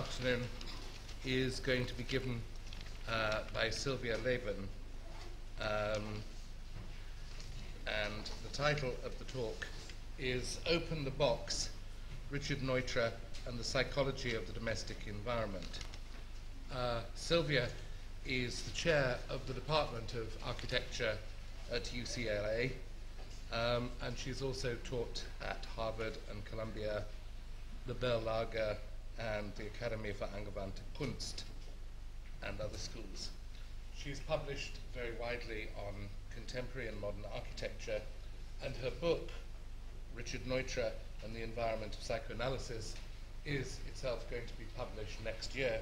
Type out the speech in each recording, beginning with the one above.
afternoon is going to be given uh, by Sylvia Lavin. Um, and the title of the talk is Open the Box Richard Neutra and the Psychology of the Domestic Environment. Uh, Sylvia is the chair of the Department of Architecture at UCLA, um, and she's also taught at Harvard and Columbia, the Berlage, and the Academy for Angewandte Kunst, and other schools. She's published very widely on contemporary and modern architecture, and her book, Richard Neutra and the Environment of Psychoanalysis, is itself going to be published next year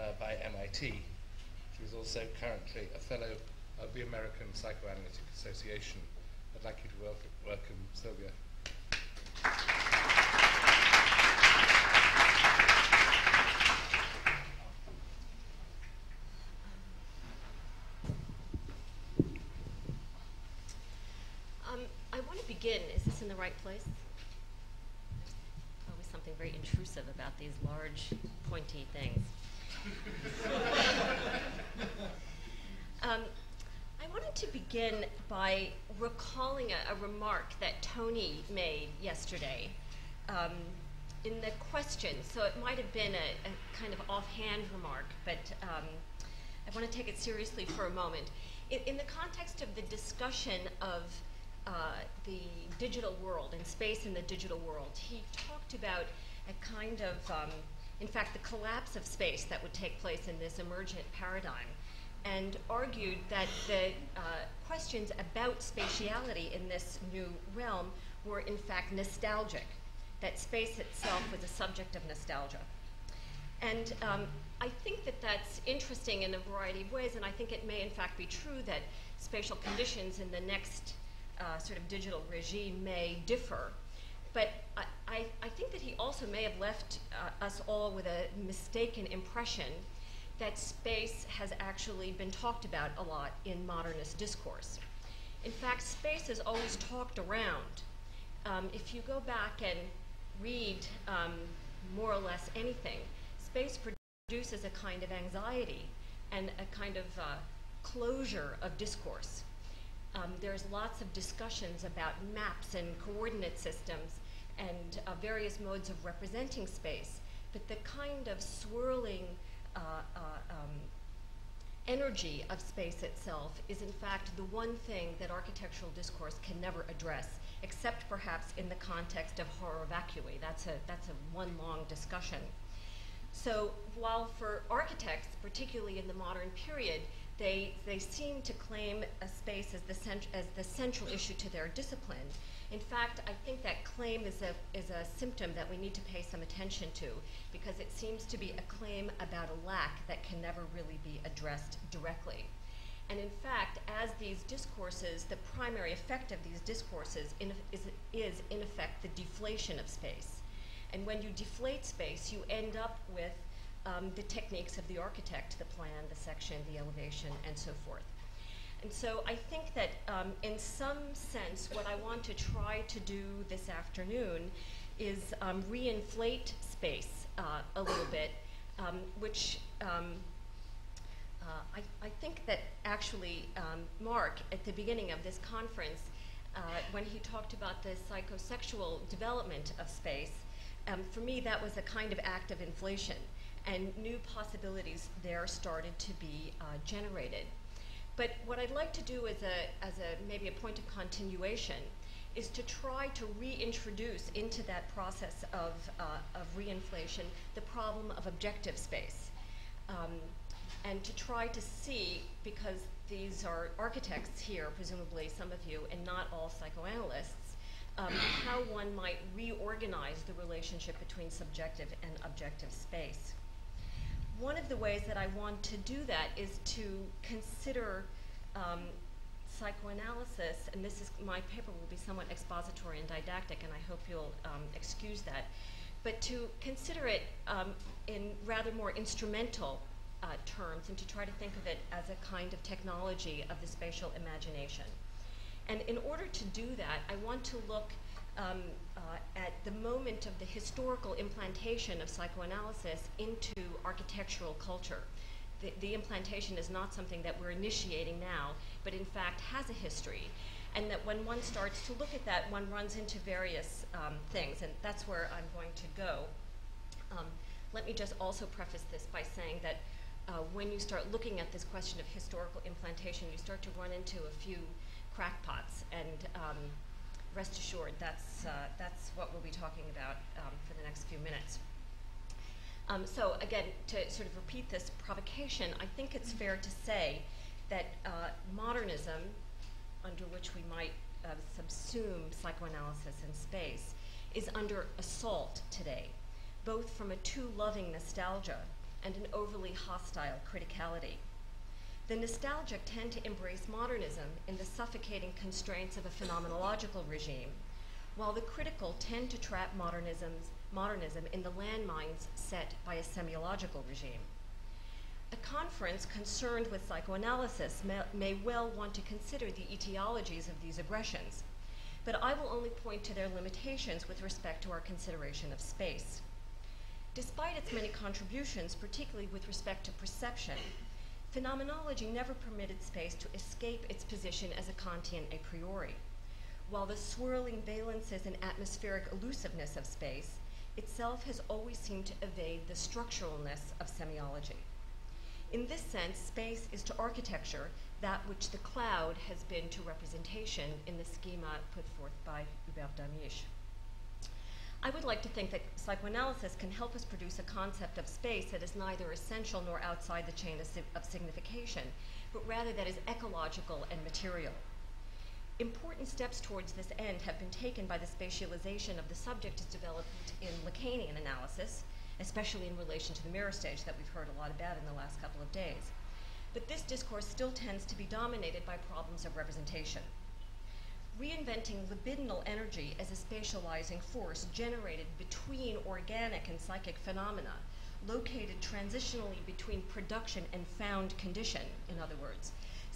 uh, by MIT. She's also currently a fellow of the American Psychoanalytic Association. I'd like you to welcome, welcome Sylvia. Um, I want to begin. Is this in the right place? Always something very intrusive about these large, pointy things. um, I wanted to begin by recalling a, a remark that Tony made yesterday um, in the question. So it might have been a, a kind of offhand remark, but um, I want to take it seriously for a moment. In, in the context of the discussion of uh, the digital world and space in the digital world, he talked about a kind of, um, in fact, the collapse of space that would take place in this emergent paradigm, and argued that the uh, questions about spatiality in this new realm were, in fact, nostalgic, that space itself was a subject of nostalgia. And um, I think that that's interesting in a variety of ways, and I think it may, in fact, be true that spatial conditions in the next uh, sort of digital regime may differ. But I, I, think that he also may have left uh, us all with a mistaken impression that space has actually been talked about a lot in modernist discourse. In fact, space is always talked around. Um, if you go back and read um, more or less anything, space produces a kind of anxiety and a kind of uh, closure of discourse. Um, there's lots of discussions about maps and coordinate systems and uh, various modes of representing space, but the kind of swirling uh, uh, um, energy of space itself is in fact the one thing that architectural discourse can never address, except perhaps in the context of horror vacui. That's a, that's a one long discussion. So while for architects, particularly in the modern period, they, they seem to claim a space as the, cent- as the central issue to their discipline. In fact, I think that claim is a, is a symptom that we need to pay some attention to because it seems to be a claim about a lack that can never really be addressed directly. And in fact, as these discourses, the primary effect of these discourses in, is, is, in effect, the deflation of space. And when you deflate space, you end up with um, the techniques of the architect, the plan, the section, the elevation, and so forth. And so I think that um, in some sense, what I want to try to do this afternoon is um, reinflate space uh, a little bit, um, which um, uh, I, I, think that actually um, Mark, at the beginning of this conference, uh, when he talked about the psychosexual development of space, um, for me that was a kind of act of inflation and new possibilities there started to be uh, generated. But what I'd like to do as a, as a maybe a point of continuation is to try to reintroduce into that process of, uh, of reinflation the problem of objective space. Um, and to try to see, because these are architects here, presumably some of you, and not all psychoanalysts, um, how one might reorganize the relationship between subjective and objective space one of the ways that I want to do that is to consider um, psychoanalysis, and this is my paper will be somewhat expository and didactic, and I hope you'll um, excuse that, but to consider it um, in rather more instrumental uh, terms and to try to think of it as a kind of technology of the spatial imagination. And in order to do that, I want to look um, at the moment of the historical implantation of psychoanalysis into architectural culture. The, the, implantation is not something that we're initiating now, but in fact has a history. And that when one starts to look at that, one runs into various um, things, and that's where I'm going to go. Um, let me just also preface this by saying that uh, when you start looking at this question of historical implantation, you start to run into a few crackpots. And um, rest assured, that's, uh, that's what we'll be talking about um, for the next few minutes. Um, so again, to sort of repeat this provocation, I think it's fair to say that uh, modernism, under which we might uh, subsume psychoanalysis and space, is under assault today, both from a too loving nostalgia and an overly hostile criticality. The nostalgic tend to embrace modernism in the suffocating constraints of a phenomenological regime, while the critical tend to trap modernism in the landmines set by a semiological regime. A conference concerned with psychoanalysis may, may well want to consider the etiologies of these aggressions, but I will only point to their limitations with respect to our consideration of space. Despite its many contributions, particularly with respect to perception, phenomenology never permitted space to escape its position as a Kantian a priori. While the swirling valences and atmospheric elusiveness of space itself has always seemed to evade the structuralness of semiology. In this sense, space is to architecture that which the cloud has been to representation in the schema put forth by Hubert Damisch. I would like to think that psychoanalysis can help us produce a concept of space that is neither essential nor outside the chain of, signification, but rather that is ecological and material. Important steps towards this end have been taken by the spatialization of the subject as developed in Lacanian analysis, especially in relation to the mirror stage that we've heard a lot about in the last couple of days. But this discourse still tends to be dominated by problems of representation reinventing libidinal energy as a spatializing force generated between organic and psychic phenomena, located transitionally between production and found condition, in other words.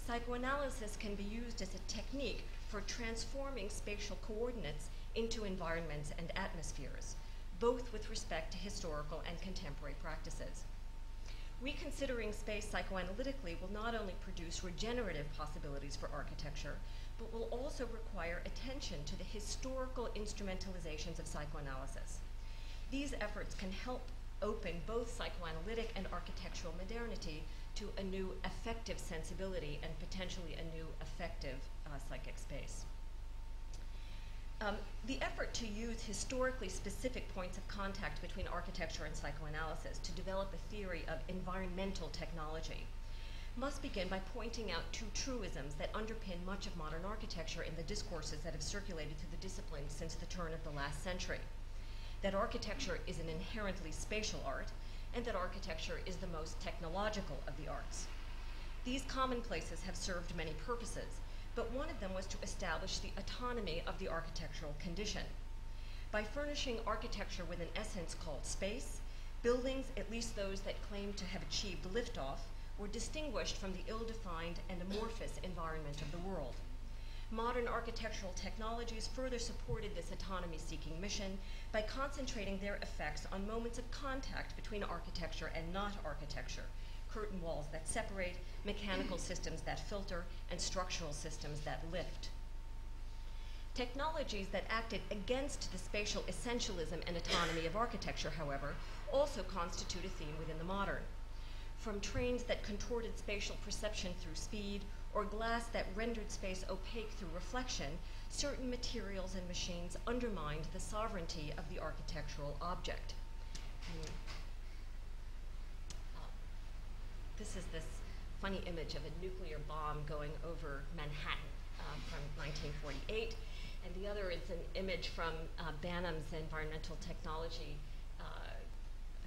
Psychoanalysis can be used as a technique for transforming spatial coordinates into environments and atmospheres, both with respect to historical and contemporary practices. Reconsidering space psychoanalytically will not only produce regenerative possibilities for architecture, but will also require attention to the historical instrumentalizations of psychoanalysis. These efforts can help open both psychoanalytic and architectural modernity to a new affective sensibility and potentially a new affective uh, psychic space. Um, the effort to use historically specific points of contact between architecture and psychoanalysis to develop a theory of environmental technology must begin by pointing out two truisms that underpin much of modern architecture in the discourses that have circulated through the discipline since the turn of the last century. That architecture is an inherently spatial art, and that architecture is the most technological of the arts. These commonplaces have served many purposes, but one of them was to establish the autonomy of the architectural condition. By furnishing architecture with an essence called space, buildings, at least those that claim to have achieved liftoff, were distinguished from the ill-defined and amorphous environment of the world. Modern architectural technologies further supported this autonomy-seeking mission by concentrating their effects on moments of contact between architecture and not architecture, curtain walls that separate, mechanical systems that filter, and structural systems that lift. Technologies that acted against the spatial essentialism and autonomy of architecture, however, also constitute a theme within the modern from trains that contorted spatial perception through speed or glass that rendered space opaque through reflection, certain materials and machines undermined the sovereignty of the architectural object. And, uh, this is this funny image of a nuclear bomb going over Manhattan uh, from 1948. And the other is an image from uh, Banham's environmental technology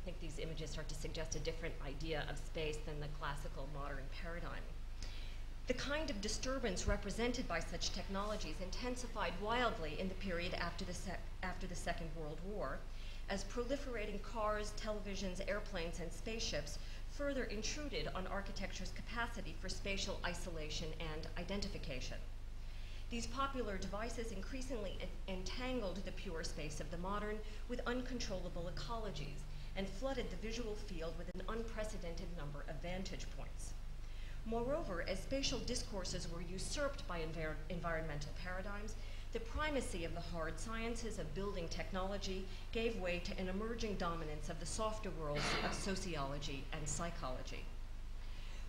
think these images start to suggest a different idea of space than the classical modern paradigm. The kind of disturbance represented by such technologies intensified wildly in the period after the, after the Second World War, as proliferating cars, televisions, airplanes, and spaceships further intruded on architecture's capacity for spatial isolation and identification. These popular devices increasingly entangled the pure space of the modern with uncontrollable ecologies and flooded the visual field with an unprecedented number of vantage points. Moreover, as spatial discourses were usurped by envir environmental paradigms, the primacy of the hard sciences of building technology gave way to an emerging dominance of the softer worlds of sociology and psychology.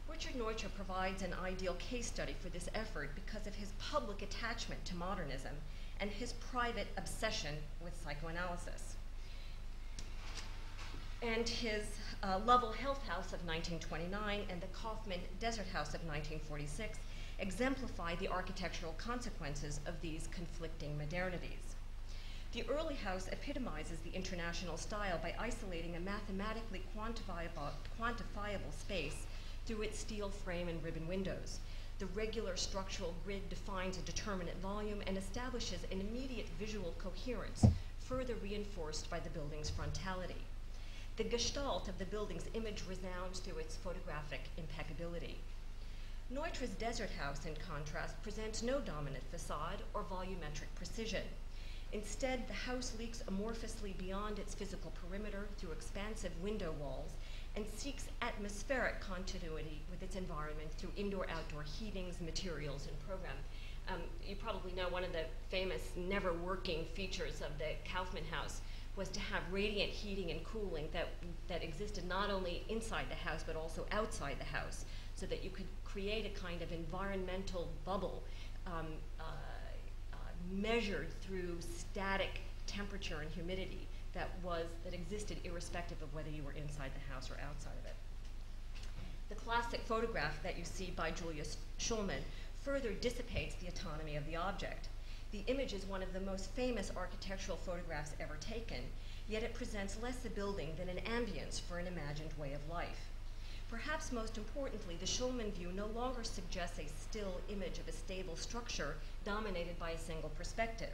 Richard Neutra provides an ideal case study for this effort because of his public attachment to modernism and his private obsession with psychoanalysis. And his uh, Lovell Health House of 1929 and the Kaufmann Desert House of 1946 exemplify the architectural consequences of these conflicting modernities. The early house epitomizes the international style by isolating a mathematically quantifiable, quantifiable space through its steel frame and ribbon windows. The regular structural grid defines a determinate volume and establishes an immediate visual coherence, further reinforced by the building's frontality. The gestalt of the building's image resounds through its photographic impeccability. Neutra's desert house, in contrast, presents no dominant facade or volumetric precision. Instead, the house leaks amorphously beyond its physical perimeter through expansive window walls and seeks atmospheric continuity with its environment through indoor-outdoor heatings, materials, and program. Um, you probably know one of the famous never working features of the Kaufmann House was to have radiant heating and cooling that, that existed not only inside the house but also outside the house so that you could create a kind of environmental bubble um, uh, uh, measured through static temperature and humidity that was that existed irrespective of whether you were inside the house or outside of it. The classic photograph that you see by Julius Shulman further dissipates the autonomy of the object. The image is one of the most famous architectural photographs ever taken, yet it presents less a building than an ambience for an imagined way of life. Perhaps most importantly, the Shulman view no longer suggests a still image of a stable structure dominated by a single perspective.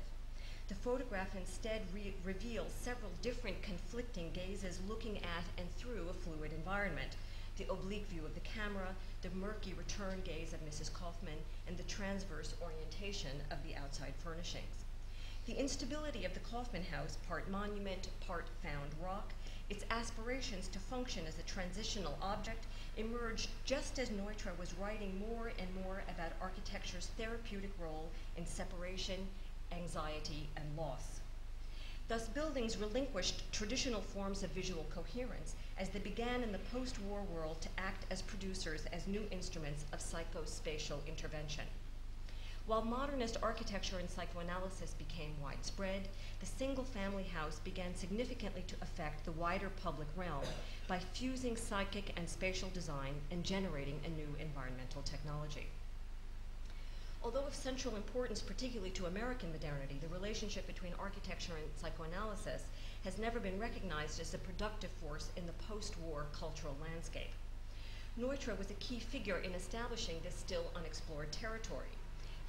The photograph instead re reveals several different conflicting gazes looking at and through a fluid environment. The oblique view of the camera, the murky return gaze of Mrs. Kaufmann, and the transverse orientation of the outside furnishings. The instability of the Kaufmann house, part monument, part found rock, its aspirations to function as a transitional object emerged just as Neutra was writing more and more about architecture's therapeutic role in separation anxiety, and loss. Thus, buildings relinquished traditional forms of visual coherence as they began in the post-war world to act as producers as new instruments of psychospatial intervention. While modernist architecture and psychoanalysis became widespread, the single-family house began significantly to affect the wider public realm by fusing psychic and spatial design and generating a new environmental technology. Although of central importance, particularly to American modernity, the relationship between architecture and psychoanalysis has never been recognized as a productive force in the post-war cultural landscape. Neutra was a key figure in establishing this still unexplored territory.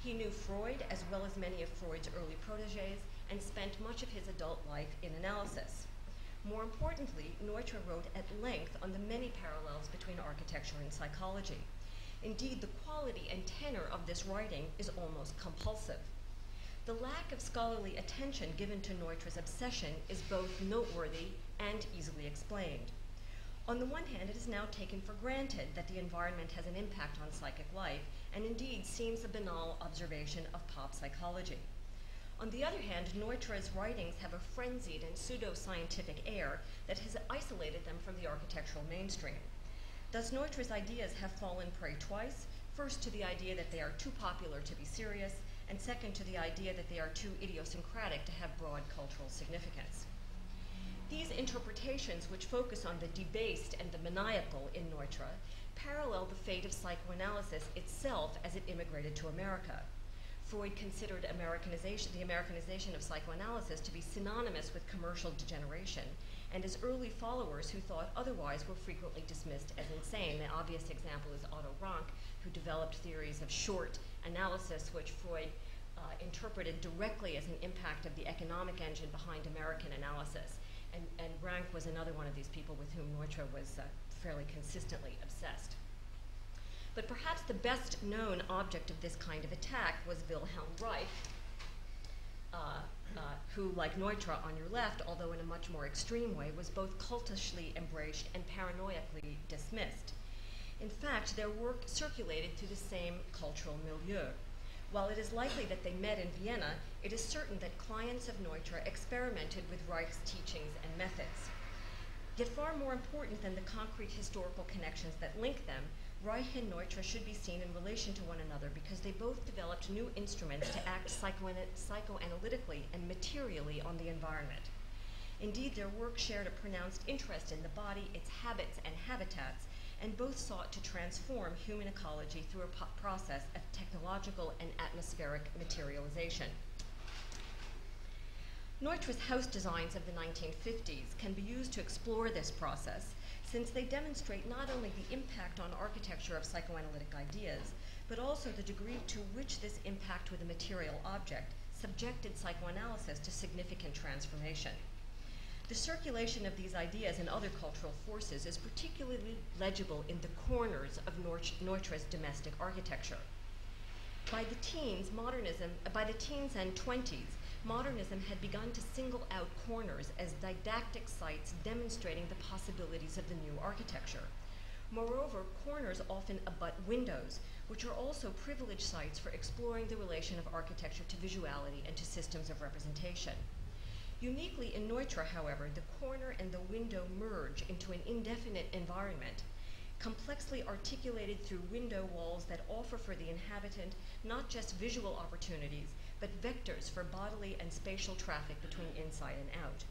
He knew Freud as well as many of Freud's early proteges and spent much of his adult life in analysis. More importantly, Neutra wrote at length on the many parallels between architecture and psychology. Indeed, the quality and tenor of this writing is almost compulsive. The lack of scholarly attention given to Neutra's obsession is both noteworthy and easily explained. On the one hand, it is now taken for granted that the environment has an impact on psychic life, and indeed seems a banal observation of pop psychology. On the other hand, Neutra's writings have a frenzied and pseudo-scientific air that has isolated them from the architectural mainstream. Thus, Neutra's ideas have fallen prey twice, first to the idea that they are too popular to be serious, and second to the idea that they are too idiosyncratic to have broad cultural significance. These interpretations, which focus on the debased and the maniacal in Neutra, parallel the fate of psychoanalysis itself as it immigrated to America. Freud considered Americanization, the Americanization of psychoanalysis to be synonymous with commercial degeneration, and his early followers who thought otherwise were frequently dismissed as insane. The obvious example is Otto Rank, who developed theories of short analysis, which Freud uh, interpreted directly as an impact of the economic engine behind American analysis. And, and Rank was another one of these people with whom Neutra was uh, fairly consistently obsessed. But perhaps the best known object of this kind of attack was Wilhelm Reich, uh, uh, who, like Neutra on your left, although in a much more extreme way, was both cultishly embraced and paranoiacally dismissed. In fact, their work circulated through the same cultural milieu. While it is likely that they met in Vienna, it is certain that clients of Neutra experimented with Reich's teachings and methods. Yet far more important than the concrete historical connections that link them, Reich and Neutra should be seen in relation to one another because they both developed new instruments to act psychoanalytically and materially on the environment. Indeed, their work shared a pronounced interest in the body, its habits and habitats, and both sought to transform human ecology through a process of technological and atmospheric materialization. Neutra's house designs of the 1950s can be used to explore this process since they demonstrate not only the impact on architecture of psychoanalytic ideas, but also the degree to which this impact with a material object subjected psychoanalysis to significant transformation. The circulation of these ideas and other cultural forces is particularly legible in the corners of Neutra's domestic architecture. By the teens, modernism, by the teens and 20s, modernism had begun to single out corners as didactic sites demonstrating the possibilities of the new architecture. Moreover, corners often abut windows, which are also privileged sites for exploring the relation of architecture to visuality and to systems of representation. Uniquely in Neutra, however, the corner and the window merge into an indefinite environment, complexly articulated through window walls that offer for the inhabitant not just visual opportunities, but vectors for bodily and spatial traffic between inside and out.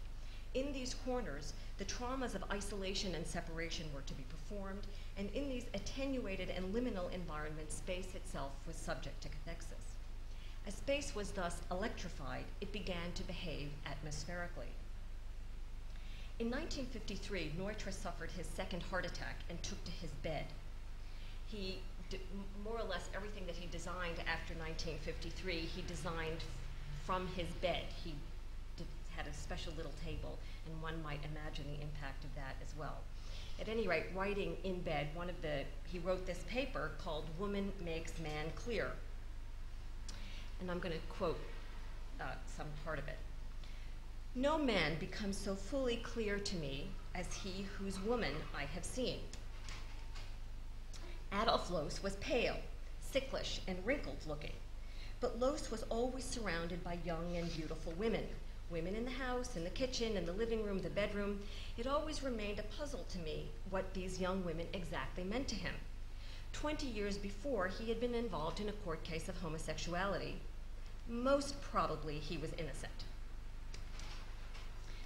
In these corners, the traumas of isolation and separation were to be performed, and in these attenuated and liminal environments, space itself was subject to cathexis. As space was thus electrified, it began to behave atmospherically. In 1953, Neutra suffered his second heart attack and took to his bed. He more or less everything that he designed after 1953, he designed from his bed. He had a special little table, and one might imagine the impact of that as well. At any rate, writing in bed, one of the he wrote this paper called "Woman Makes Man Clear," and I'm going to quote uh, some part of it. No man becomes so fully clear to me as he whose woman I have seen. Adolf Loos was pale, sicklish, and wrinkled looking. But Loos was always surrounded by young and beautiful women. Women in the house, in the kitchen, in the living room, the bedroom. It always remained a puzzle to me what these young women exactly meant to him. Twenty years before, he had been involved in a court case of homosexuality. Most probably, he was innocent.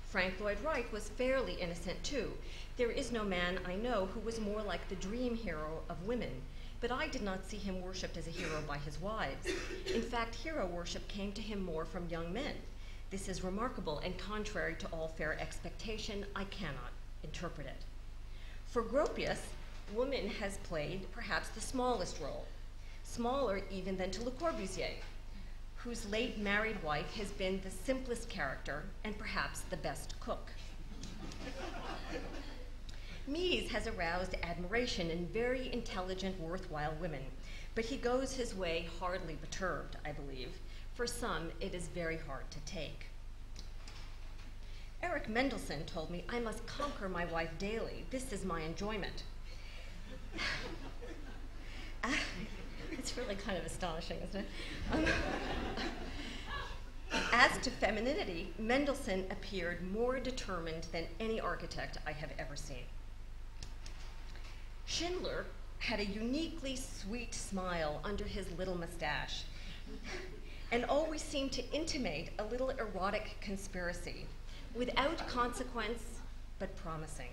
Frank Lloyd Wright was fairly innocent too. There is no man I know who was more like the dream hero of women, but I did not see him worshipped as a hero by his wives. In fact, hero worship came to him more from young men. This is remarkable and contrary to all fair expectation. I cannot interpret it. For Gropius, woman has played perhaps the smallest role, smaller even than to Le Corbusier, whose late married wife has been the simplest character and perhaps the best cook. Mies has aroused admiration in very intelligent, worthwhile women, but he goes his way hardly perturbed, I believe. For some, it is very hard to take. Eric Mendelsohn told me I must conquer my wife daily. This is my enjoyment. Ah, it's really kind of astonishing, isn't it? Um, as to femininity, Mendelsohn appeared more determined than any architect I have ever seen. Schindler had a uniquely sweet smile under his little mustache and always seemed to intimate a little erotic conspiracy without consequence but promising.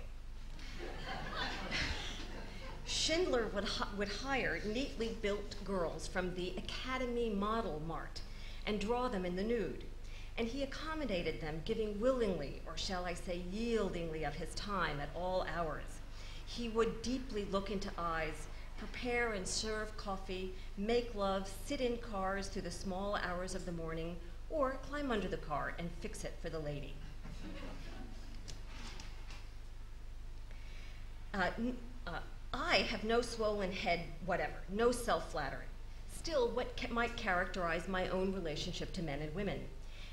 Schindler would, would hire neatly built girls from the Academy Model Mart and draw them in the nude. And he accommodated them, giving willingly, or shall I say yieldingly, of his time at all hours. He would deeply look into eyes, prepare and serve coffee, make love, sit in cars through the small hours of the morning, or climb under the car and fix it for the lady. Uh, uh, I have no swollen head, whatever, no self flattering. Still, what ca- might characterize my own relationship to men and women?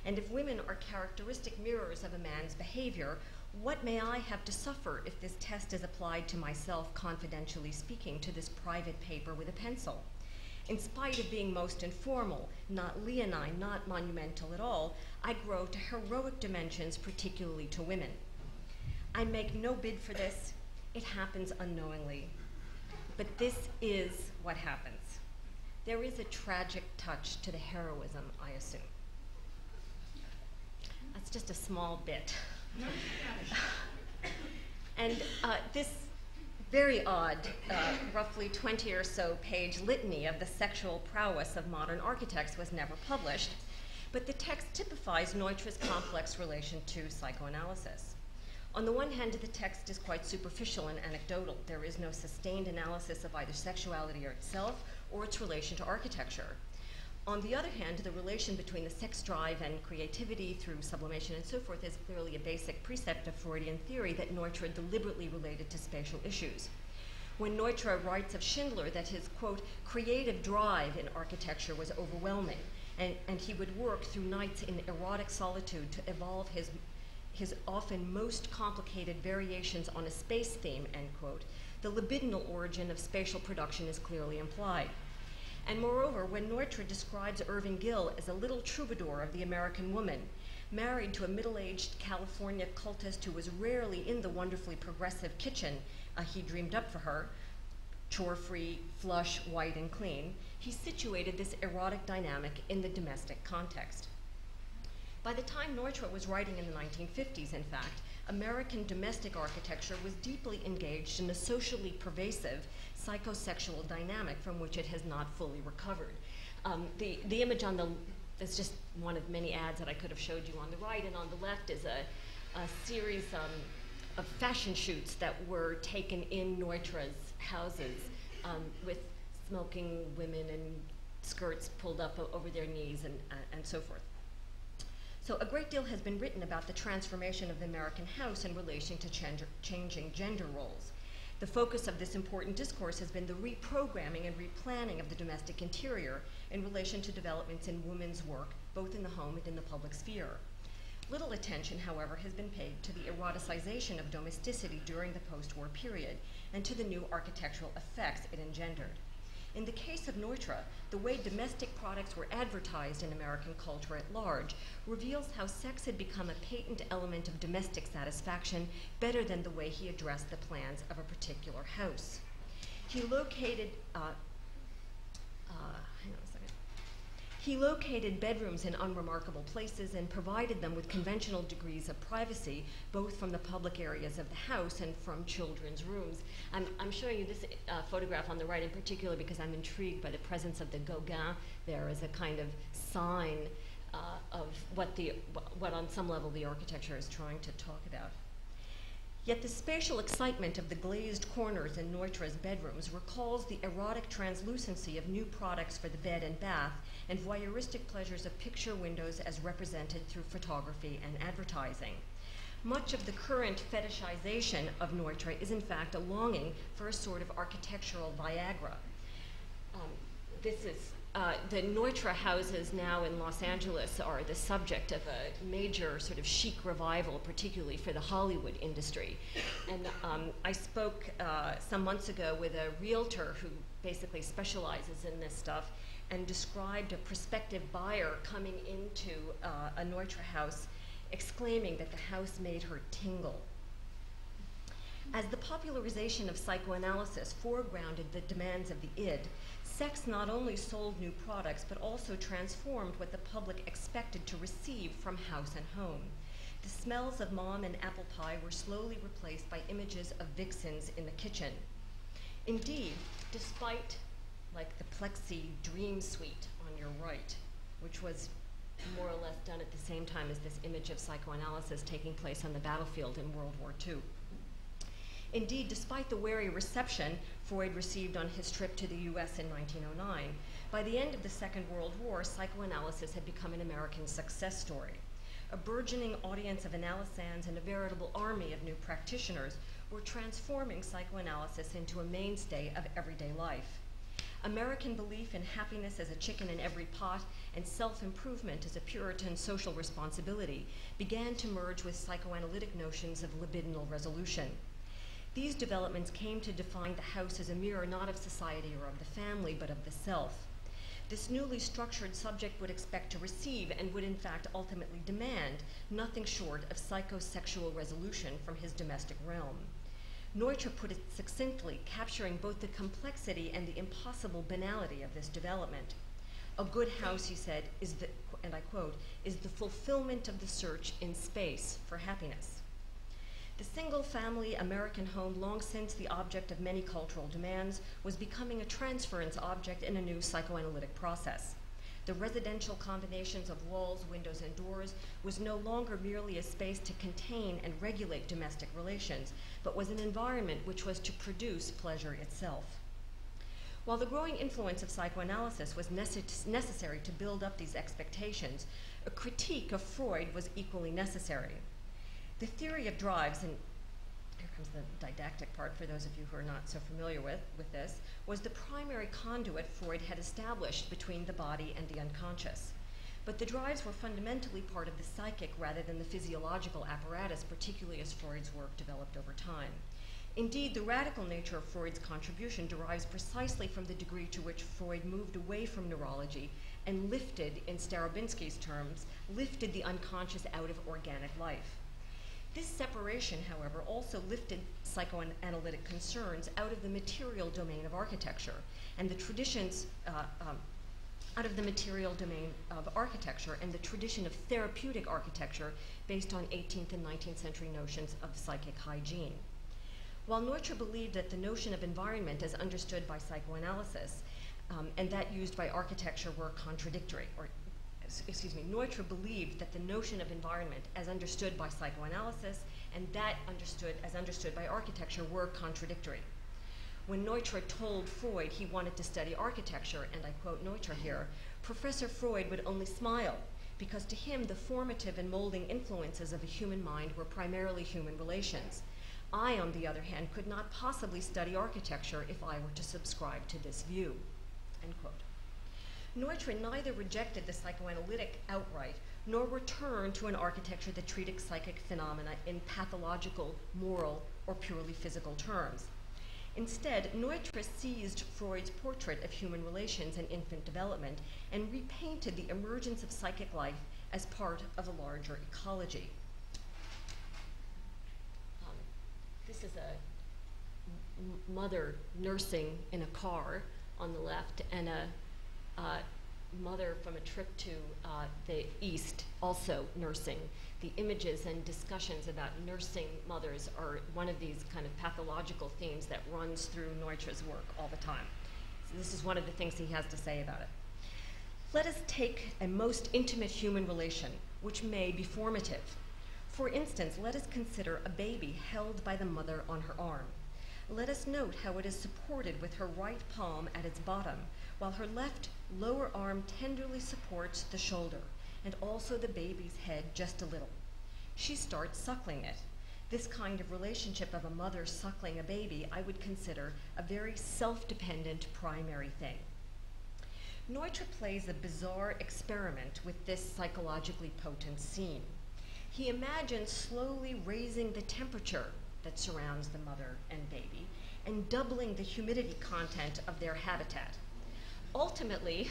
And if women are characteristic mirrors of a man's behavior, what may I have to suffer if this test is applied to myself, confidentially speaking, to this private paper with a pencil? In spite of being most informal, not leonine, not monumental at all, I grow to heroic dimensions, particularly to women. I make no bid for this, it happens unknowingly. But this is what happens. There is a tragic touch to the heroism, I assume. That's just a small bit. and uh, this very odd, uh, roughly 20 or so page litany of the sexual prowess of modern architects was never published, but the text typifies Neutra's complex relation to psychoanalysis. On the one hand, the text is quite superficial and anecdotal. There is no sustained analysis of either sexuality or itself or its relation to architecture. On the other hand, the relation between the sex drive and creativity through sublimation and so forth is clearly a basic precept of Freudian theory that Neutra deliberately related to spatial issues. When Neutra writes of Schindler that his, quote, creative drive in architecture was overwhelming, and, and he would work through nights in erotic solitude to evolve his his often most complicated variations on a space theme, end quote, the libidinal origin of spatial production is clearly implied. And moreover, when Neutra describes Irving Gill as a little troubadour of the American woman, married to a middle aged California cultist who was rarely in the wonderfully progressive kitchen uh, he dreamed up for her, chore free, flush, white, and clean, he situated this erotic dynamic in the domestic context. By the time Neutra was writing in the 1950s, in fact, American domestic architecture was deeply engaged in a socially pervasive psychosexual dynamic from which it has not fully recovered. Um, the, the image on the is just one of many ads that I could have showed you on the right, and on the left is a, a series um, of fashion shoots that were taken in Neutra's houses um, with smoking women and skirts pulled up over their knees and, uh, and so forth. So a great deal has been written about the transformation of the American house in relation to gender, changing gender roles. The focus of this important discourse has been the reprogramming and replanning of the domestic interior in relation to developments in women's work, both in the home and in the public sphere. Little attention, however, has been paid to the eroticization of domesticity during the post war period and to the new architectural effects it engendered. In the case of Neutra, the way domestic products were advertised in American culture at large reveals how sex had become a patent element of domestic satisfaction better than the way he addressed the plans of a particular house. He located uh, He located bedrooms in unremarkable places and provided them with conventional degrees of privacy, both from the public areas of the house and from children's rooms. I'm, I'm showing you this uh, photograph on the right in particular because I'm intrigued by the presence of the Gauguin there as a kind of sign uh, of what, the, what on some level the architecture is trying to talk about. Yet the spatial excitement of the glazed corners in Neutra's bedrooms recalls the erotic translucency of new products for the bed and bath and voyeuristic pleasures of picture windows as represented through photography and advertising. Much of the current fetishization of Neutra is in fact a longing for a sort of architectural Viagra. Um, this is uh, the Neutra houses now in Los Angeles are the subject of a major sort of chic revival, particularly for the Hollywood industry. And um, I spoke uh, some months ago with a realtor who basically specializes in this stuff and described a prospective buyer coming into uh, a Neutra house exclaiming that the house made her tingle. As the popularization of psychoanalysis foregrounded the demands of the id, sex not only sold new products, but also transformed what the public expected to receive from house and home. The smells of mom and apple pie were slowly replaced by images of vixens in the kitchen. Indeed, despite like the plexi dream suite on your right, which was more or less done at the same time as this image of psychoanalysis taking place on the battlefield in World War II. Indeed, despite the wary reception Freud received on his trip to the US in 1909, by the end of the Second World War, psychoanalysis had become an American success story. A burgeoning audience of analysands and a veritable army of new practitioners were transforming psychoanalysis into a mainstay of everyday life. American belief in happiness as a chicken in every pot and self improvement as a Puritan social responsibility began to merge with psychoanalytic notions of libidinal resolution. These developments came to define the house as a mirror not of society or of the family, but of the self. This newly structured subject would expect to receive and would in fact ultimately demand nothing short of psychosexual resolution from his domestic realm. Neutra put it succinctly, capturing both the complexity and the impossible banality of this development. A good house, he said, is the, and I quote, is the fulfillment of the search in space for happiness. The single family American home, long since the object of many cultural demands, was becoming a transference object in a new psychoanalytic process. The residential combinations of walls, windows, and doors was no longer merely a space to contain and regulate domestic relations, but was an environment which was to produce pleasure itself. While the growing influence of psychoanalysis was necess necessary to build up these expectations, a critique of Freud was equally necessary. The theory of drives, and here comes the didactic part for those of you who are not so familiar with, with this, was the primary conduit Freud had established between the body and the unconscious. But the drives were fundamentally part of the psychic rather than the physiological apparatus, particularly as Freud's work developed over time. Indeed, the radical nature of Freud's contribution derives precisely from the degree to which Freud moved away from neurology and lifted, in Starobinski's terms, lifted the unconscious out of organic life. This separation, however, also lifted psychoanalytic concerns out of the material domain of architecture and the traditions, uh, um, out of the material domain of architecture and the tradition of therapeutic architecture based on 18th and 19th century notions of psychic hygiene. While Neutra believed that the notion of environment as understood by psychoanalysis um, and that used by architecture were contradictory, or excuse me, Neutra believed that the notion of environment as understood by psychoanalysis and that understood as understood by architecture were contradictory. When Neutra told Freud he wanted to study architecture, and I quote Neutra here, Professor Freud would only smile because to him the formative and molding influences of a human mind were primarily human relations. I, on the other hand, could not possibly study architecture if I were to subscribe to this view. End quote. Neutra neither rejected the psychoanalytic outright nor returned to an architecture that treated psychic phenomena in pathological, moral, or purely physical terms. Instead, Neutra seized Freud's portrait of human relations and infant development and repainted the emergence of psychic life as part of a larger ecology. Um, this is a mother nursing in a car on the left and a mother from a trip to uh, the East, also nursing. The images and discussions about nursing mothers are one of these kind of pathological themes that runs through Neutra's work all the time. So this is one of the things he has to say about it. Let us take a most intimate human relation, which may be formative. For instance, let us consider a baby held by the mother on her arm. Let us note how it is supported with her right palm at its bottom, while her left lower arm tenderly supports the shoulder and also the baby's head just a little. She starts suckling it. This kind of relationship of a mother suckling a baby I would consider a very self-dependent primary thing. Neutra plays a bizarre experiment with this psychologically potent scene. He imagines slowly raising the temperature that surrounds the mother and baby and doubling the humidity content of their habitat ultimately,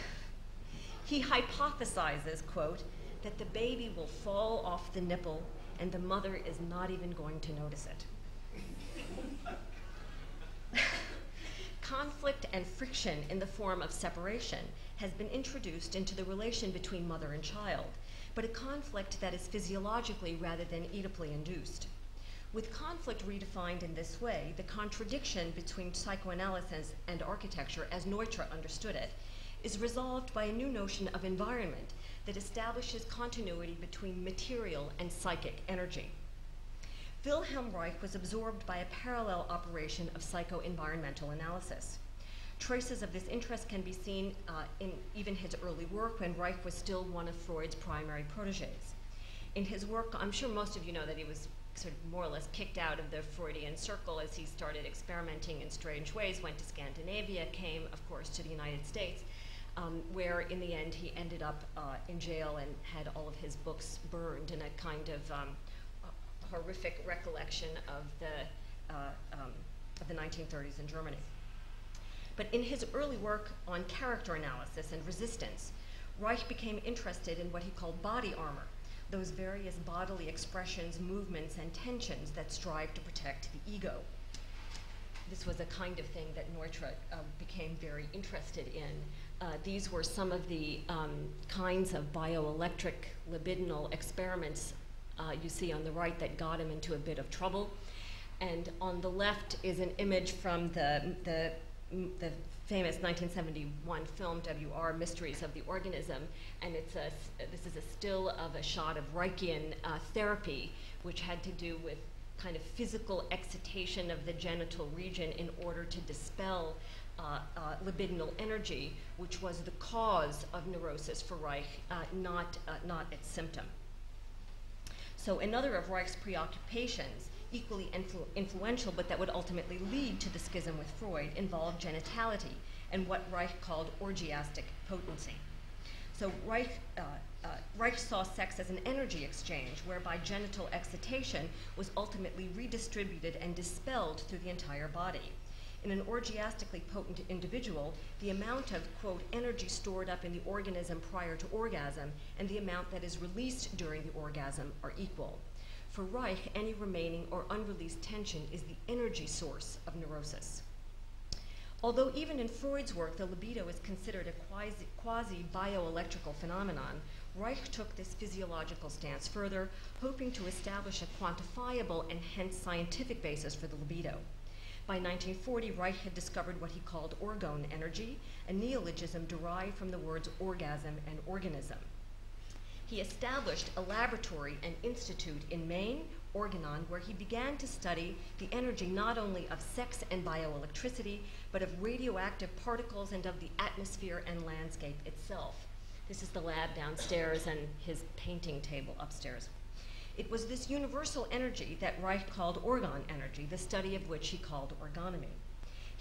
he hypothesizes, quote, that the baby will fall off the nipple and the mother is not even going to notice it. Conflict and friction in the form of separation has been introduced into the relation between mother and child, but a conflict that is physiologically rather than Oedipally induced. With conflict redefined in this way, the contradiction between psychoanalysis and architecture, as Neutra understood it, is resolved by a new notion of environment that establishes continuity between material and psychic energy. Wilhelm Reich was absorbed by a parallel operation of psycho-environmental analysis. Traces of this interest can be seen uh, in even his early work when Reich was still one of Freud's primary proteges. In his work, I'm sure most of you know that he was sort of more or less kicked out of the Freudian circle as he started experimenting in strange ways, went to Scandinavia, came, of course, to the United States, um, where in the end he ended up uh, in jail and had all of his books burned in a kind of um, horrific recollection of the, uh, um, of the 1930s in Germany. But in his early work on character analysis and resistance, Reich became interested in what he called body armor, those various bodily expressions, movements, and tensions that strive to protect the ego. This was a kind of thing that Neutra uh, became very interested in. Uh, these were some of the um, kinds of bioelectric libidinal experiments uh, you see on the right that got him into a bit of trouble. And on the left is an image from the, the, the famous 1971 film WR Mysteries of the Organism, and it's a, this is a still of a shot of Reichian uh, therapy, which had to do with kind of physical excitation of the genital region in order to dispel uh, uh, libidinal energy, which was the cause of neurosis for Reich, uh, not, uh, not its symptom. So another of Reich's preoccupations, equally influ influential but that would ultimately lead to the schism with Freud, involved genitality and what Reich called orgiastic potency. So Reich, uh, uh, Reich saw sex as an energy exchange whereby genital excitation was ultimately redistributed and dispelled through the entire body in an orgiastically potent individual, the amount of, quote, energy stored up in the organism prior to orgasm and the amount that is released during the orgasm are equal. For Reich, any remaining or unreleased tension is the energy source of neurosis. Although even in Freud's work, the libido is considered a quasi, quasi bioelectrical phenomenon, Reich took this physiological stance further, hoping to establish a quantifiable and hence scientific basis for the libido. By 1940, Reich had discovered what he called orgone energy, a neologism derived from the words orgasm and organism. He established a laboratory and institute in Maine, Orgonon, where he began to study the energy not only of sex and bioelectricity, but of radioactive particles and of the atmosphere and landscape itself. This is the lab downstairs and his painting table upstairs. It was this universal energy that Reich called orgone energy, the study of which he called orgonomy.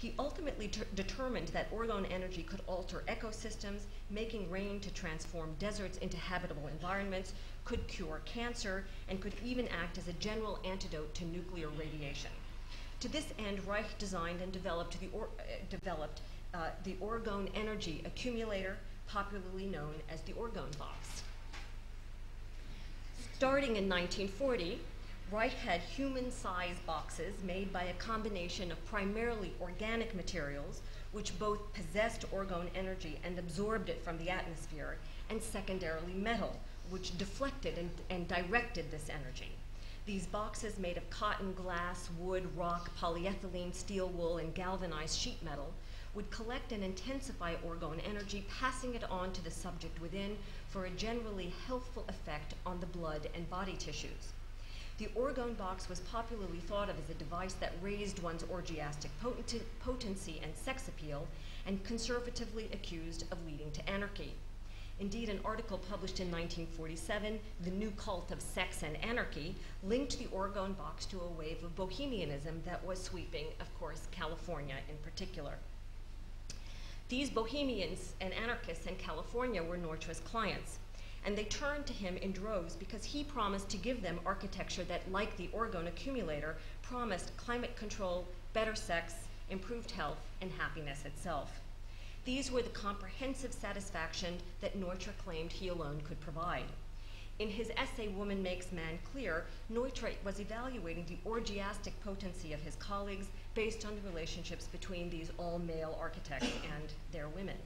He ultimately determined that orgone energy could alter ecosystems, making rain to transform deserts into habitable environments, could cure cancer, and could even act as a general antidote to nuclear radiation. To this end, Reich designed and developed the, or, uh, developed, uh, the orgone energy accumulator, popularly known as the orgone box. Starting in 1940, Reich had human-sized boxes made by a combination of primarily organic materials, which both possessed orgone energy and absorbed it from the atmosphere, and secondarily metal, which deflected and, and directed this energy. These boxes made of cotton, glass, wood, rock, polyethylene, steel wool, and galvanized sheet metal would collect and intensify orgone energy, passing it on to the subject within for a generally healthful effect on the blood and body tissues. The orgone box was popularly thought of as a device that raised one's orgiastic potency and sex appeal, and conservatively accused of leading to anarchy. Indeed, an article published in 1947, The New Cult of Sex and Anarchy, linked the orgone box to a wave of bohemianism that was sweeping, of course, California in particular. These bohemians and anarchists in California were Neutra's clients, and they turned to him in droves because he promised to give them architecture that, like the orgone accumulator, promised climate control, better sex, improved health, and happiness itself. These were the comprehensive satisfaction that Neutra claimed he alone could provide. In his essay, Woman Makes Man Clear, Neutra was evaluating the orgiastic potency of his colleagues based on the relationships between these all-male architects and their women.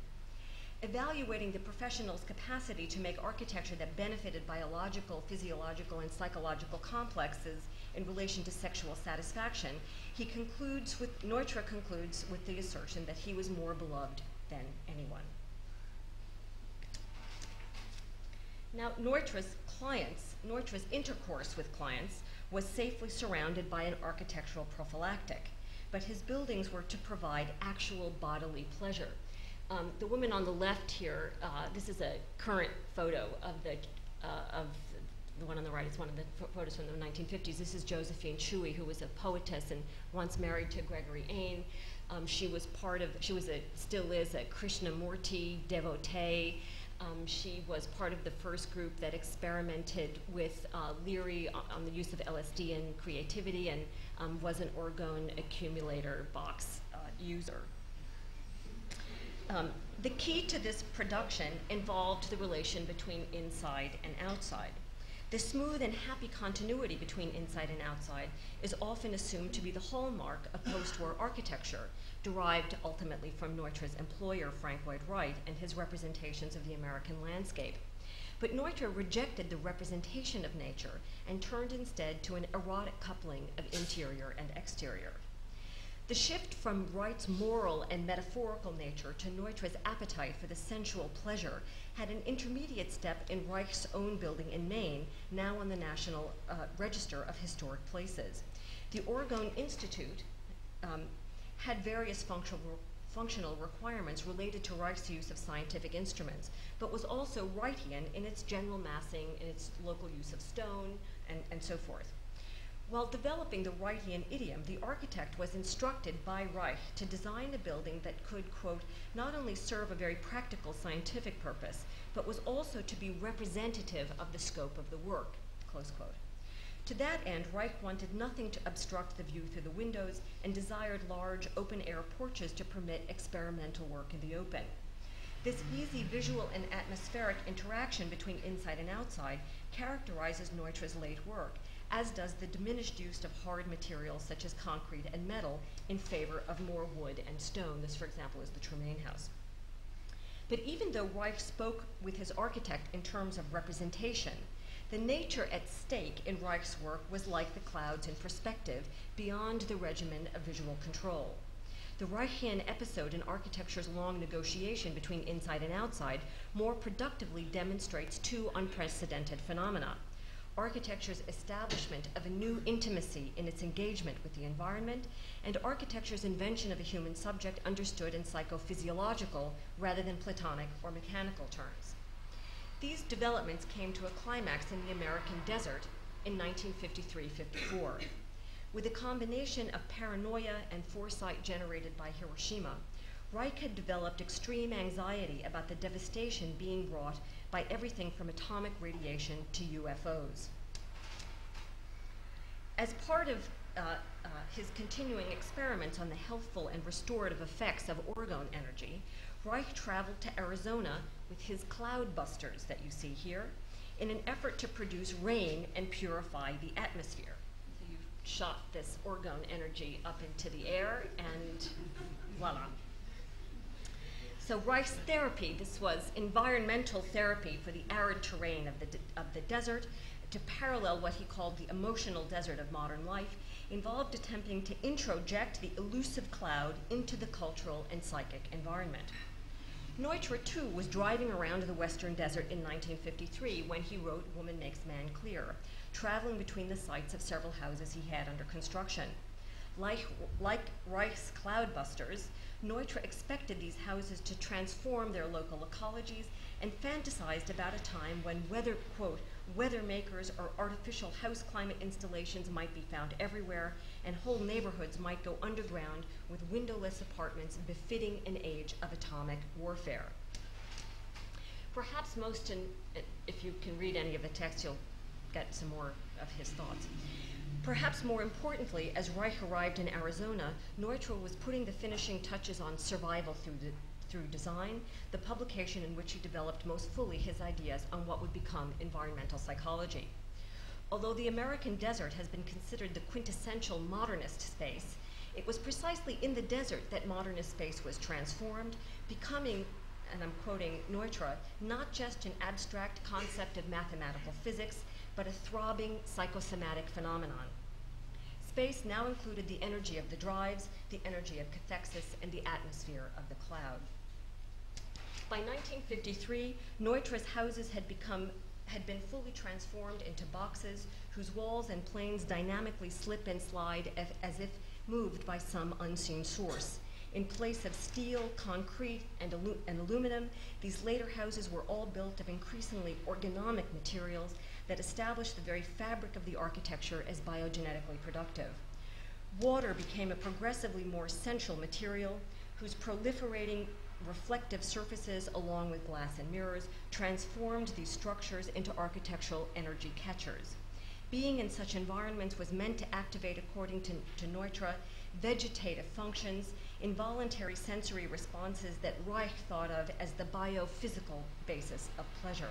Evaluating the professional's capacity to make architecture that benefited biological, physiological, and psychological complexes in relation to sexual satisfaction, he concludes with, Neutra concludes with the assertion that he was more beloved than anyone. Now, Neutra's clients, Neutra's intercourse with clients was safely surrounded by an architectural prophylactic but his buildings were to provide actual bodily pleasure. Um, the woman on the left here, uh, this is a current photo of the, uh, of the one on the right is one of the photos from the 1950s. This is Josephine Chuey, who was a poetess and once married to Gregory Ain. Um, she was part of, she was a, still is a Krishnamurti devotee. Um, she was part of the first group that experimented with uh, Leary on, on the use of LSD and creativity and um, was an orgone accumulator box uh, user. Um, the key to this production involved the relation between inside and outside. The smooth and happy continuity between inside and outside is often assumed to be the hallmark of post war architecture, derived ultimately from Neutra's employer, Frank Lloyd Wright, and his representations of the American landscape. But Neutra rejected the representation of nature and turned instead to an erotic coupling of interior and exterior. The shift from Wright's moral and metaphorical nature to Neutra's appetite for the sensual pleasure had an intermediate step in Reich's own building in Maine, now on the National uh, Register of Historic Places. The Orgone Institute um, had various functional, functional requirements related to Reich's use of scientific instruments, but was also Wrightian in its general massing, in its local use of stone, and, and so forth. While developing the Wrightian idiom, the architect was instructed by Reich to design a building that could, quote, not only serve a very practical scientific purpose, but was also to be representative of the scope of the work, close quote. To that end, Reich wanted nothing to obstruct the view through the windows and desired large open air porches to permit experimental work in the open. This easy visual and atmospheric interaction between inside and outside characterizes Neutra's late work as does the diminished use of hard materials such as concrete and metal in favor of more wood and stone. This, for example, is the Tremaine House. But even though Reich spoke with his architect in terms of representation, the nature at stake in Reich's work was like the clouds in perspective, beyond the regimen of visual control. The Reichian episode in architecture's long negotiation between inside and outside more productively demonstrates two unprecedented phenomena architecture's establishment of a new intimacy in its engagement with the environment, and architecture's invention of a human subject understood in psychophysiological rather than platonic or mechanical terms. These developments came to a climax in the American desert in 1953 54. With a combination of paranoia and foresight generated by Hiroshima, Reich had developed extreme anxiety about the devastation being wrought by everything from atomic radiation to UFOs. As part of uh, uh, his continuing experiments on the healthful and restorative effects of orgone energy, Reich traveled to Arizona with his cloud busters that you see here in an effort to produce rain and purify the atmosphere. So you shot this orgone energy up into the air and voila. So Reich's therapy, this was environmental therapy for the arid terrain of the, of the desert, to parallel what he called the emotional desert of modern life, involved attempting to introject the elusive cloud into the cultural and psychic environment. Neutra, too, was driving around the western desert in 1953 when he wrote Woman Makes Man Clear, traveling between the sites of several houses he had under construction. Like, like Reich's cloudbusters, Neutra expected these houses to transform their local ecologies and fantasized about a time when weather, quote, weather makers or artificial house climate installations might be found everywhere and whole neighborhoods might go underground with windowless apartments befitting an age of atomic warfare. Perhaps most, in, if you can read any of the text, you'll get some more of his thoughts. Perhaps more importantly, as Reich arrived in Arizona, Neutra was putting the finishing touches on survival through, through design, the publication in which he developed most fully his ideas on what would become environmental psychology. Although the American desert has been considered the quintessential modernist space, it was precisely in the desert that modernist space was transformed, becoming, and I'm quoting Neutra, not just an abstract concept of mathematical physics, but a throbbing psychosomatic phenomenon. Space now included the energy of the drives, the energy of cathexis, and the atmosphere of the cloud. By 1953, Neutra's houses had become had been fully transformed into boxes whose walls and planes dynamically slip and slide as, if moved by some unseen source. In place of steel, concrete, and, alu- and aluminum, these later houses were all built of increasingly orgonomic materials that established the very fabric of the architecture as biogenetically productive. Water became a progressively more essential material whose proliferating reflective surfaces, along with glass and mirrors, transformed these structures into architectural energy catchers. Being in such environments was meant to activate, according to, to Neutra, vegetative functions, involuntary sensory responses that Reich thought of as the biophysical basis of pleasure.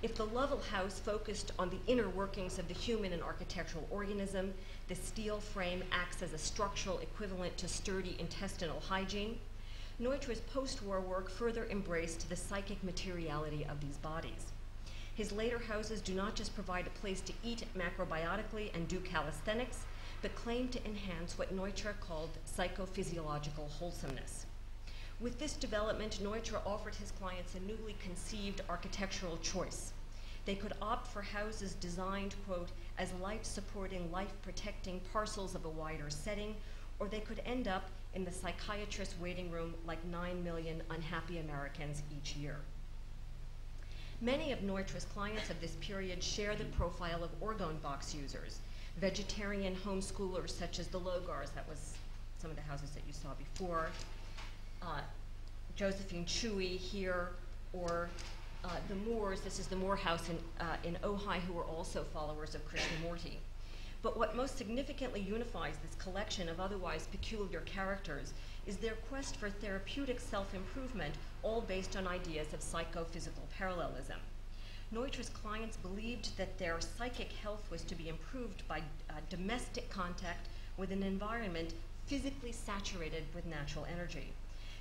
If the Lovell House focused on the inner workings of the human and architectural organism, the steel frame acts as a structural equivalent to sturdy intestinal hygiene. Neutra's post-war work further embraced the psychic materiality of these bodies. His later houses do not just provide a place to eat macrobiotically and do calisthenics, but claim to enhance what Neutra called psychophysiological wholesomeness. With this development, Neutra offered his clients a newly conceived architectural choice. They could opt for houses designed, quote, as life supporting, life protecting parcels of a wider setting, or they could end up in the psychiatrist's waiting room like 9 million unhappy Americans each year. Many of Neutra's clients of this period share the profile of orgone box users, vegetarian homeschoolers such as the Logars, that was some of the houses that you saw before, uh, Josephine Chuey here, or uh, the Moores, this is the Moore House in, uh, in Ojai, who were also followers of Krishnamurti. But what most significantly unifies this collection of otherwise peculiar characters is their quest for therapeutic self-improvement, all based on ideas of psychophysical parallelism. Neutra's clients believed that their psychic health was to be improved by uh, domestic contact with an environment physically saturated with natural energy.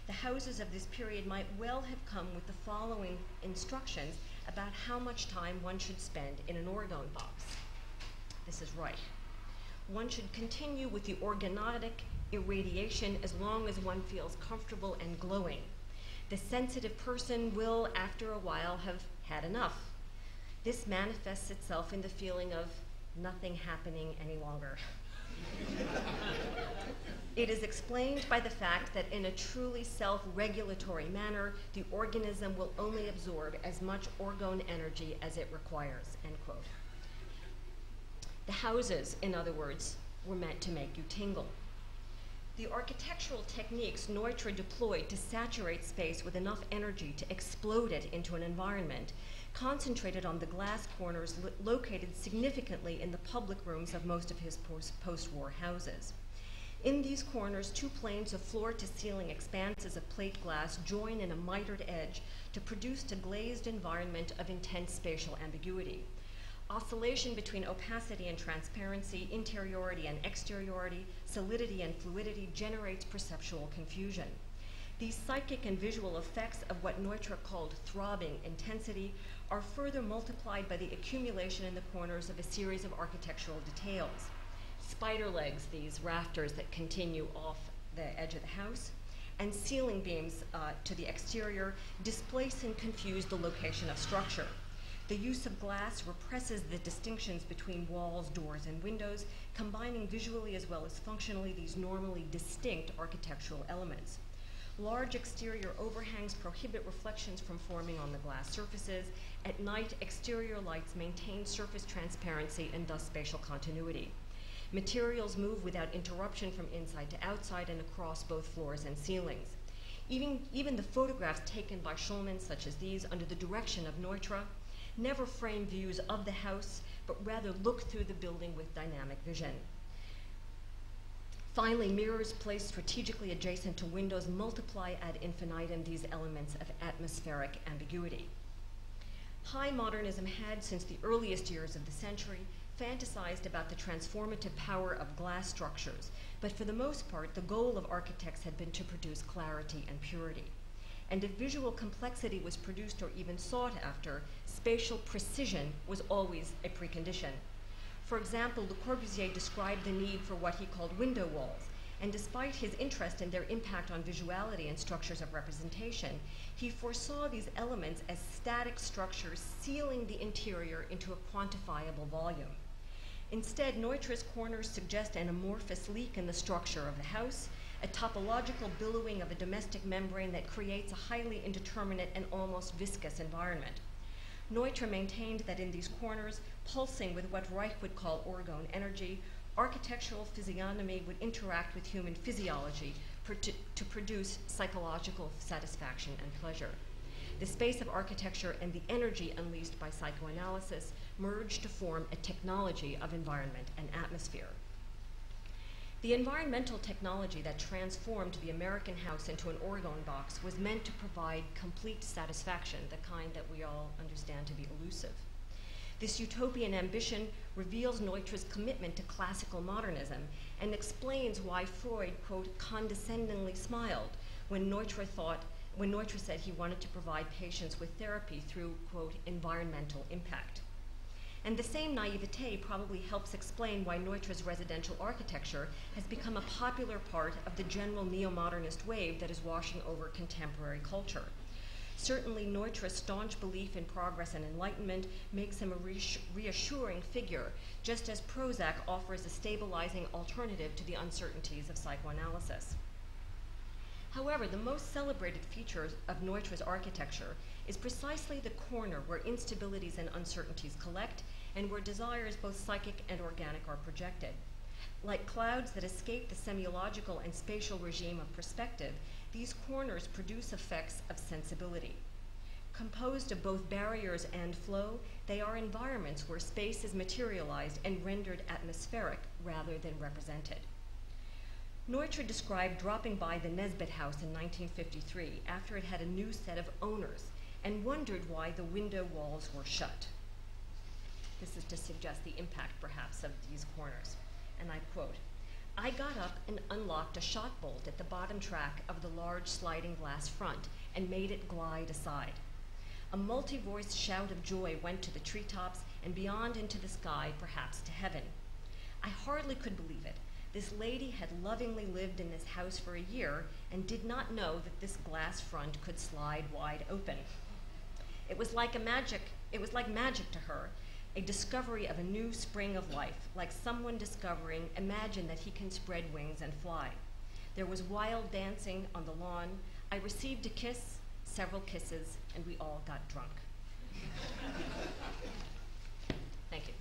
The houses of this period might well have come with the following instructions about how much time one should spend in an orgone box. This is right. One should continue with the organotic irradiation as long as one feels comfortable and glowing. The sensitive person will, after a while, have had enough. This manifests itself in the feeling of nothing happening any longer. it is explained by the fact that in a truly self-regulatory manner, the organism will only absorb as much orgone energy as it requires, end quote. The houses, in other words, were meant to make you tingle. The architectural techniques Neutra deployed to saturate space with enough energy to explode it into an environment concentrated on the glass corners lo located significantly in the public rooms of most of his post-war houses. In these corners, two planes of floor-to-ceiling expanses of plate glass join in a mitered edge to produce a glazed environment of intense spatial ambiguity. Oscillation between opacity and transparency, interiority and exteriority, solidity and fluidity generates perceptual confusion. These psychic and visual effects of what Neutra called throbbing intensity are further multiplied by the accumulation in the corners of a series of architectural details. Spider legs, these rafters that continue off the edge of the house, and ceiling beams uh, to the exterior displace and confuse the location of structure. The use of glass represses the distinctions between walls, doors, and windows, combining visually as well as functionally these normally distinct architectural elements. Large exterior overhangs prohibit reflections from forming on the glass surfaces. At night, exterior lights maintain surface transparency and thus spatial continuity. Materials move without interruption from inside to outside and across both floors and ceilings. Even, even the photographs taken by Shulman, such as these, under the direction of Neutra, never frame views of the house, but rather look through the building with dynamic vision. Finally, mirrors placed strategically adjacent to windows multiply ad infinitum these elements of atmospheric ambiguity. High modernism had, since the earliest years of the century, fantasized about the transformative power of glass structures, but for the most part, the goal of architects had been to produce clarity and purity. And if visual complexity was produced or even sought after, spatial precision was always a precondition. For example, Le Corbusier described the need for what he called window walls, and despite his interest in their impact on visuality and structures of representation, he foresaw these elements as static structures sealing the interior into a quantifiable volume. Instead, Neutra's corners suggest an amorphous leak in the structure of the house, a topological billowing of a domestic membrane that creates a highly indeterminate and almost viscous environment. Neutra maintained that in these corners, pulsing with what Reich would call orgone energy, architectural physiognomy would interact with human physiology to, produce psychological satisfaction and pleasure. The space of architecture and the energy unleashed by psychoanalysis merged to form a technology of environment and atmosphere. The environmental technology that transformed the American house into an orgone box was meant to provide complete satisfaction, the kind that we all understand to be elusive. This utopian ambition reveals Neutra's commitment to classical modernism and explains why Freud, quote, condescendingly smiled when Neutra thought, when Neutra said he wanted to provide patients with therapy through, quote, environmental impact. And the same naivete probably helps explain why Neutra's residential architecture has become a popular part of the general neo-modernist wave that is washing over contemporary culture. Certainly, Neutra's staunch belief in progress and enlightenment makes him a reassuring figure, just as Prozac offers a stabilizing alternative to the uncertainties of psychoanalysis. However, the most celebrated feature of Neutra's architecture is precisely the corner where instabilities and uncertainties collect and where desires both psychic and organic are projected. Like clouds that escape the semiological and spatial regime of perspective, these corners produce effects of sensibility. Composed of both barriers and flow, they are environments where space is materialized and rendered atmospheric rather than represented. Neutra described dropping by the Nesbitt house in 1953 after it had a new set of owners and wondered why the window walls were shut. This is to suggest the impact, perhaps, of these corners. And I quote, I got up and unlocked a shot bolt at the bottom track of the large sliding glass front and made it glide aside. A multi-voiced shout of joy went to the treetops and beyond into the sky, perhaps to heaven. I hardly could believe it. This lady had lovingly lived in this house for a year and did not know that this glass front could slide wide open. It was like a magic, it was like magic to her a discovery of a new spring of life, like someone discovering, imagine that he can spread wings and fly. There was wild dancing on the lawn. I received a kiss, several kisses, and we all got drunk. Thank you.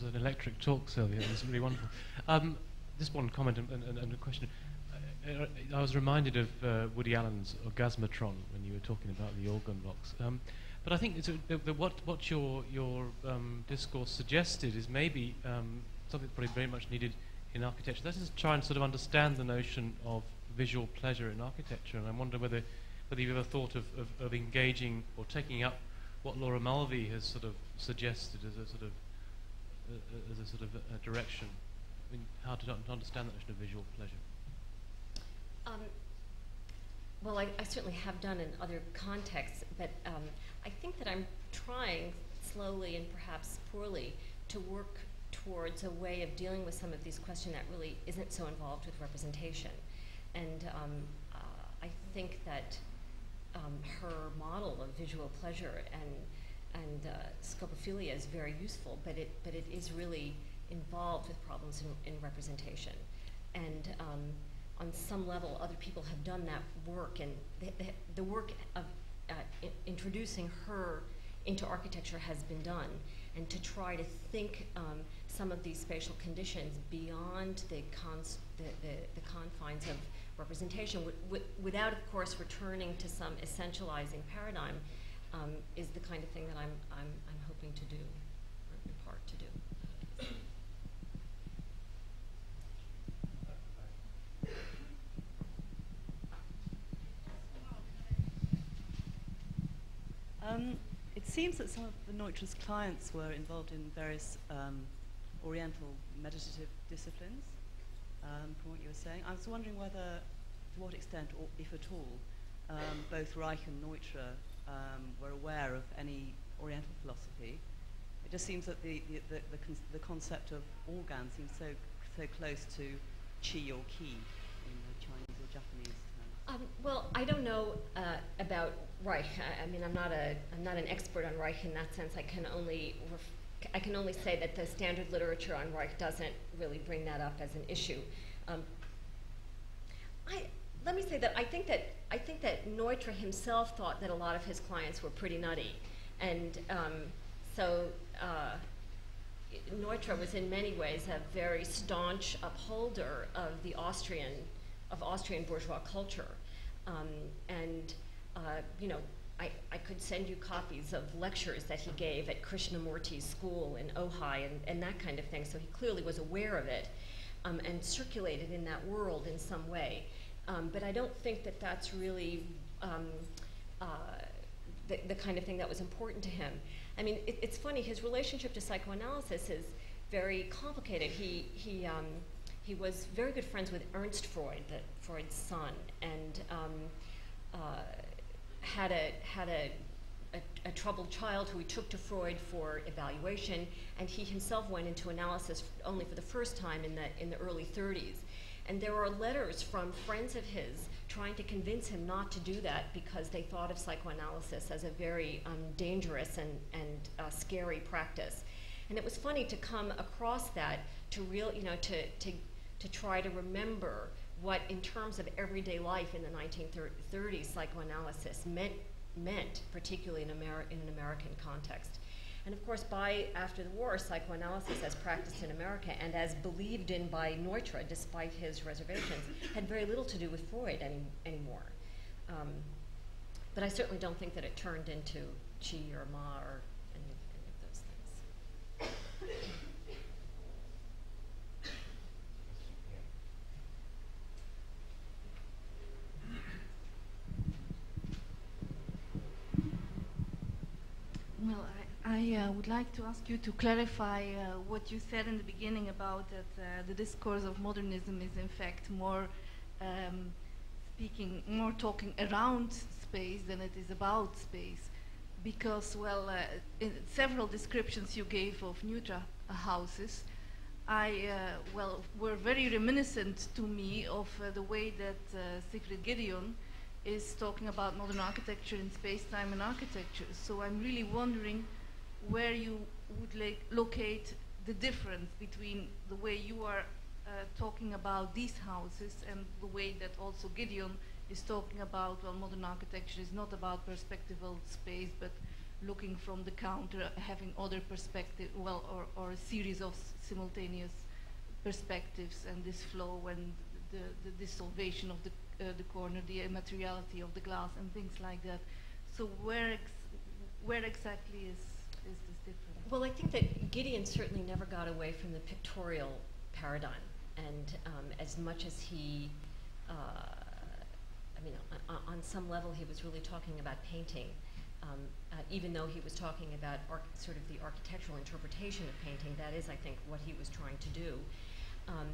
Was an electric talk, Sylvia. It was really wonderful. Um, just one comment and, and, and a question. Uh, I was reminded of uh, Woody Allen's Orgasmatron when you were talking about the orgone box. Um, but I think a, the, the, what, what your, your um, discourse suggested is maybe um, something probably very much needed in architecture. That is to try and sort of understand the notion of visual pleasure in architecture. And I wonder whether, whether you've ever thought of, of, of engaging or taking up what Laura Mulvey has sort of suggested as a sort of as a sort of a direction? I mean, how to, to understand that notion of visual pleasure? Um, well, I, I, certainly have done in other contexts, but um, I think that I'm trying slowly and perhaps poorly to work towards a way of dealing with some of these questions that really isn't so involved with representation. And um, uh, I think that um, her model of visual pleasure and and uh, scopophilia is very useful, but it, but it is really involved with problems in, in representation. And um, on some level, other people have done that work, and the, the, the work of uh, introducing her into architecture has been done, and to try to think um, some of these spatial conditions beyond the, the, the confines of representation, without, of course, returning to some essentializing paradigm um, is the kind of thing that I'm, I'm, I'm hoping to do, or in part to do. Um, it seems that some of the Neutra's clients were involved in various um, Oriental meditative disciplines, um, from what you were saying. I was wondering whether, to what extent, or if at all, um, both Reich and Neutra um, were aware of any Oriental philosophy. It just seems that the, the, the, the, con- the concept of orgone seems so, so close to qi or qi in the Chinese or Japanese terms. Um, well, I don't know uh, about Reich. I, I mean, I'm not a I'm not an expert on Reich in that sense. I can only I can only say that the standard literature on Reich doesn't really bring that up as an issue. Um, I let me say that I think that I think that Neutra himself thought that a lot of his clients were pretty nutty, and um, so. Uh, Neutra was in many ways a very staunch upholder of the Austrian, of Austrian bourgeois culture. Um, and, uh, you know, I, I could send you copies of lectures that he gave at Krishnamurti's school in Ojai and, and that kind of thing. So he clearly was aware of it um, and circulated in that world in some way. Um, but I don't think that that's really um, uh, the, the kind of thing that was important to him. I mean, it, it's funny, his relationship to psychoanalysis is very complicated. He, he, um, he was very good friends with Ernst Freud, the, Freud's son, and um, uh, had, a, had a, a, a, troubled child who he took to Freud for evaluation, and he himself went into analysis only for the first time in the, in the early 30s. And there are letters from friends of his trying to convince him not to do that because they thought of psychoanalysis as a very um, dangerous and, and uh, scary practice. And it was funny to come across that to real, you know, to, to, to try to remember what, in terms of everyday life in the 1930s, psychoanalysis meant, meant particularly in, Ameri- in an American context. And of course, by after the war, psychoanalysis, as practiced in America and as believed in by Neutra, despite his reservations, had very little to do with Freud any, anymore. Um, but I certainly don't think that it turned into Chi or Ma or any, any of those things. Well, I uh, would like to ask you to clarify uh, what you said in the beginning about that uh, the discourse of modernism is in fact more um, speaking, more talking around space than it is about space. Because, well, uh, in several descriptions you gave of Neutra houses, I, uh, well, were very reminiscent to me of uh, the way that Siegfried Giedion is talking about modern architecture in space, time, and architecture. So I'm really wondering where you would locate the difference between the way you are uh, talking about these houses and the way that also Giedion is talking about, well, modern architecture is not about perspectival space, but looking from the counter, having other perspective, well, or, or a series of simultaneous perspectives and this flow and the, the dissolvation of the, uh, the corner, the materiality of the glass and things like that. So where, ex where exactly is? Well, I think that Giedion certainly never got away from the pictorial paradigm. And um, as much as he, uh, I mean, on, on, some level, he was really talking about painting, um, uh, even though he was talking about sort of the architectural interpretation of painting. That is, I think, what he was trying to do. Um,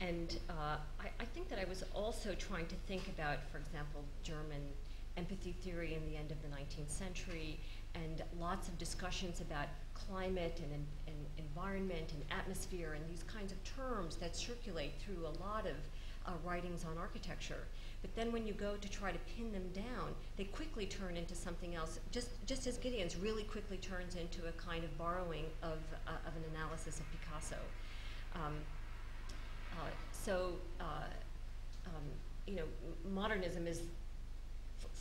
and uh, I, I, think that I was also trying to think about, for example, German empathy theory in the end of the 19th century and lots of discussions about climate and, and, environment and atmosphere and these kinds of terms that circulate through a lot of uh, writings on architecture. But then when you go to try to pin them down, they quickly turn into something else, just, just as Giedion's really quickly turns into a kind of borrowing of, uh, of an analysis of Picasso. Um, uh, so, uh, um, you know, modernism is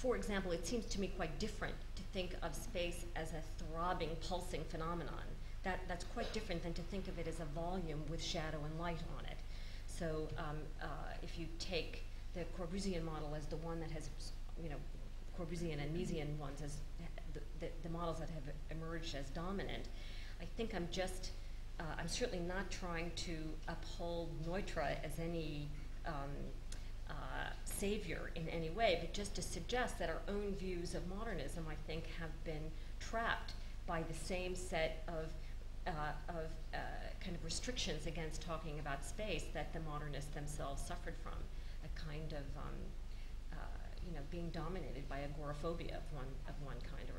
for example, it seems to me quite different to think of space as a throbbing, pulsing phenomenon. That, that's quite different than to think of it as a volume with shadow and light on it. So um, uh, if you take the Corbusian model as the one that has, you know, Corbusian and Miesian ones as the, the, the models that have emerged as dominant, I think I'm just, uh, I'm certainly not trying to uphold Neutra as any um, uh, savior in any way, but just to suggest that our own views of modernism, I think, have been trapped by the same set of, uh, of uh, kind of restrictions against talking about space that the modernists themselves suffered from, a kind of, um, uh, you know, being dominated by agoraphobia of one, of one kind